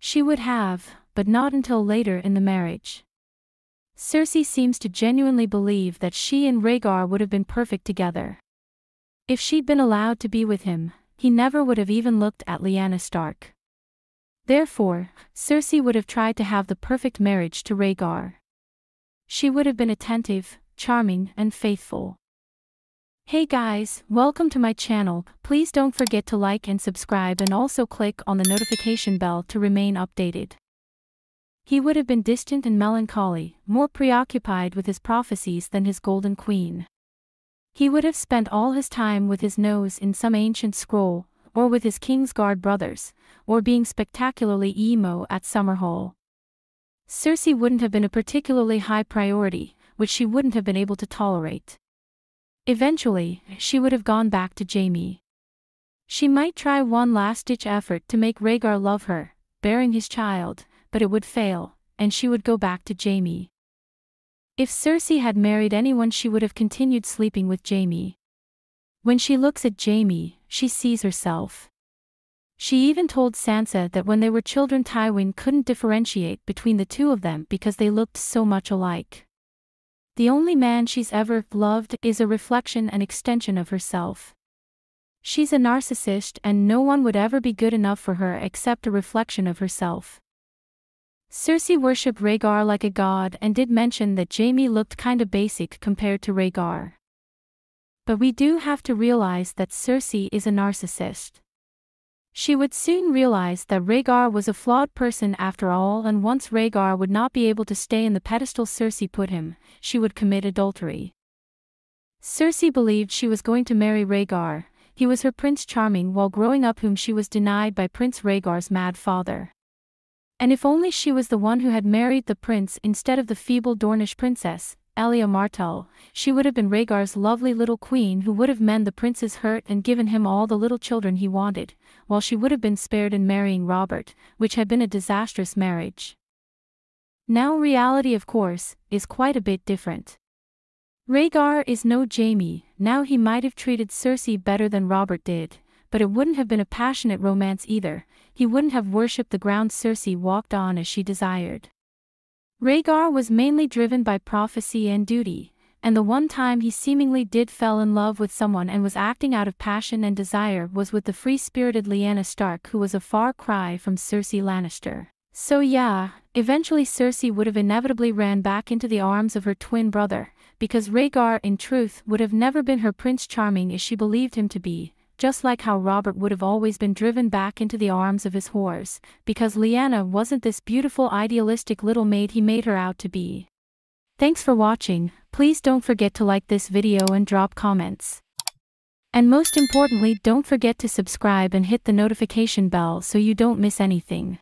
She would have, but not until later in the marriage. Cersei seems to genuinely believe that she and Rhaegar would have been perfect together. If she'd been allowed to be with him, he never would have even looked at Lyanna Stark. Therefore, Cersei would have tried to have the perfect marriage to Rhaegar. She would have been attentive, charming, and faithful. Hey guys, welcome to my channel, please don't forget to like and subscribe and also click on the notification bell to remain updated. He would have been distant and melancholy, more preoccupied with his prophecies than his golden queen. He would have spent all his time with his nose in some ancient scroll, or with his Kingsguard brothers, or being spectacularly emo at Summerhall. Cersei wouldn't have been a particularly high priority, which she wouldn't have been able to tolerate. Eventually, she would have gone back to Jaime. She might try one last-ditch effort to make Rhaegar love her, bearing his child, but it would fail, and she would go back to Jaime. If Cersei had married anyone she would have continued sleeping with Jaime. When she looks at Jaime, she sees herself. She even told Sansa that when they were children Tywin couldn't differentiate between the two of them because they looked so much alike. The only man she's ever loved is a reflection and extension of herself. She's a narcissist and no one would ever be good enough for her except a reflection of herself. Cersei worshipped Rhaegar like a god and did mention that Jaime looked kinda basic compared to Rhaegar. But we do have to realize that Cersei is a narcissist. She would soon realize that Rhaegar was a flawed person after all and once Rhaegar would not be able to stay in the pedestal Cersei put him, she would commit adultery. Cersei believed she was going to marry Rhaegar, he was her Prince Charming while growing up whom she was denied by Prince Rhaegar's mad father. And if only she was the one who had married the prince instead of the feeble Dornish princess, Elia Martell, she would have been Rhaegar's lovely little queen who would have mended the prince's hurt and given him all the little children he wanted, while she would have been spared in marrying Robert, which had been a disastrous marriage. Now reality of course, is quite a bit different. Rhaegar is no Jaime, now he might have treated Cersei better than Robert did, but it wouldn't have been a passionate romance either, he wouldn't have worshipped the ground Cersei walked on as she desired. Rhaegar was mainly driven by prophecy and duty, and the one time he seemingly did fell in love with someone and was acting out of passion and desire was with the free-spirited Lyanna Stark who was a far cry from Cersei Lannister. So yeah, eventually Cersei would have inevitably ran back into the arms of her twin brother, because Rhaegar in truth would have never been her Prince Charming as she believed him to be, just like how Robert would have always been driven back into the arms of his whores, because Lyanna wasn't this beautiful idealistic little maid he made her out to be. Thanks for watching, please don't forget to like this video and drop comments. And most importantly don't forget to subscribe and hit the notification bell so you don't miss anything.